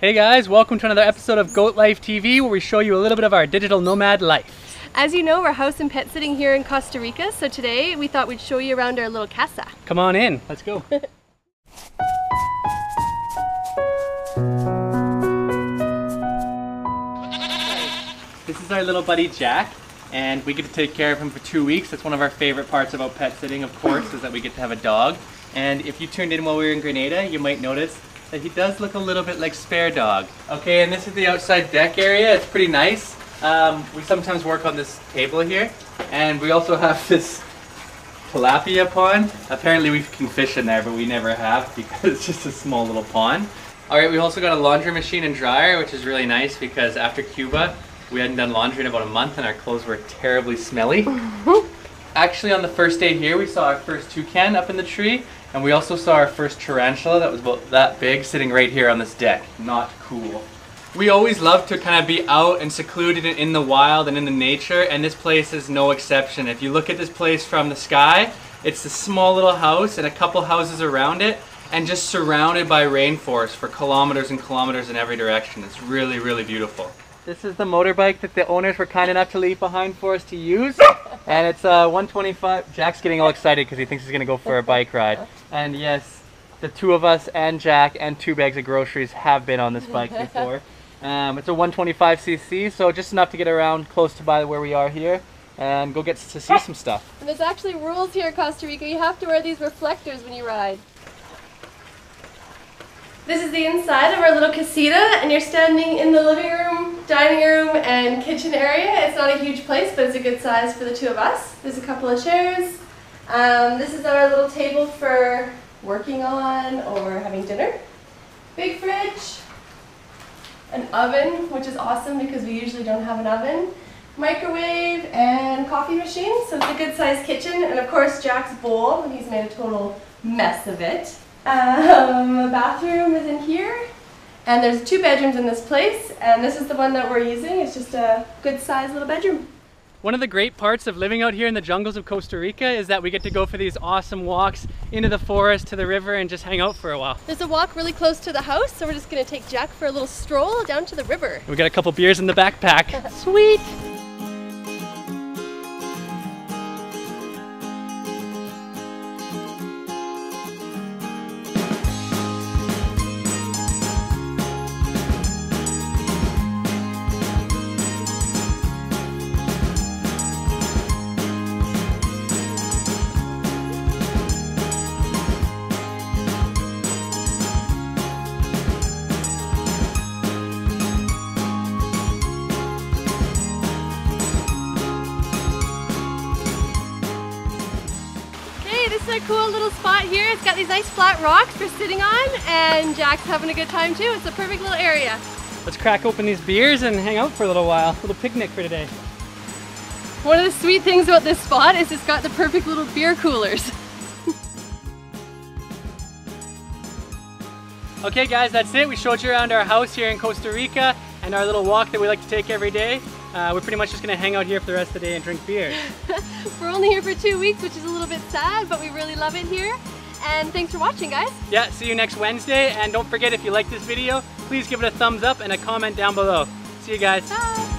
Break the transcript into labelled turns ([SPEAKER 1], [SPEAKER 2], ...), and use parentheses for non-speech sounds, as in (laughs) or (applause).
[SPEAKER 1] Hey guys, welcome to another episode of GoatLife TV where we show you a little bit of our digital nomad life.
[SPEAKER 2] As you know, we're house and pet sitting here in Costa Rica, so today we thought we'd show you around our little casa.
[SPEAKER 1] Come on in, let's go. (laughs) this is our little buddy Jack and we get to take care of him for two weeks. That's one of our favorite parts about pet sitting, of course, is that we get to have a dog. And if you tuned in while we were in Grenada, you might notice that he does look a little bit like Spare Dog. Okay, and this is the outside deck area. It's pretty nice. Um, we sometimes work on this table here, and we also (laughs) have this tilapia pond. Apparently we can fish in there, but we never have because (laughs) it's just a small little pond. All right, we also got a laundry machine and dryer, which is really nice because after Cuba, we hadn't done laundry in about a month and our clothes were terribly smelly. (laughs) Actually, on the first day here, we saw our first toucan up in the tree, and we also saw our first tarantula that was about that big sitting right here on this deck. Not cool. We always love to kind of be out and secluded in the wild and in the nature, and this place is no exception. If you look at this place from the sky, it's a small little house and a couple houses around it, and just surrounded by rainforest for kilometers and kilometers in every direction. It's really, really beautiful. This is the motorbike that the owners were kind enough to leave behind for us to use. (laughs) And it's a uh, 125. Jack's getting all excited because he thinks he's going to go for a bike ride. And yes, the two of us and Jack and two bags of groceries have been on this bike (laughs) before. Um, it's a 125cc, so just enough to get around close to by where we are here and go get to see some stuff.
[SPEAKER 2] And there's actually rules here in Costa Rica. You have to wear these reflectors when you ride. This is the inside of our little casita and you're standing in the living room, dining room and kitchen area. It's not a huge place but it's a good size for the two of us. There's a couple of chairs. Um, this is our little table for working on or having dinner. Big fridge, an oven which is awesome because we usually don't have an oven, microwave and coffee machine so it's a good sized kitchen and of course Jack's bowl he's made a total mess of it. Um, bathroom is in here. And there's two bedrooms in this place, and this is the one that we're using. It's just a good sized little bedroom.
[SPEAKER 1] One of the great parts of living out here in the jungles of Costa Rica is that we get to go for these awesome walks into the forest, to the river, and just hang out for a while.
[SPEAKER 2] There's a walk really close to the house, so we're just gonna take Jack for a little stroll down to the river.
[SPEAKER 1] We got a couple beers in the backpack. (laughs) Sweet!
[SPEAKER 2] A cool little spot here. It's got these nice flat rocks for sitting on and Jack's having a good time too. It's a perfect little area.
[SPEAKER 1] Let's crack open these beers and hang out for a little while. A little picnic for today.
[SPEAKER 2] One of the sweet things about this spot is it's got the perfect little beer coolers.
[SPEAKER 1] okay guys, that's it. We showed you around our house here in Costa Rica and our little walk that we like to take every day. Uh, we're pretty much just gonna hang out here for the rest of the day and drink beer. (laughs)
[SPEAKER 2] we're only here for two weeks, which is a little bit sad, but we really love it here. And thanks for watching, guys.
[SPEAKER 1] Yeah, see you next Wednesday. And don't forget, if you like this video, please give it a thumbs up and a comment down below. See you guys.
[SPEAKER 2] Bye.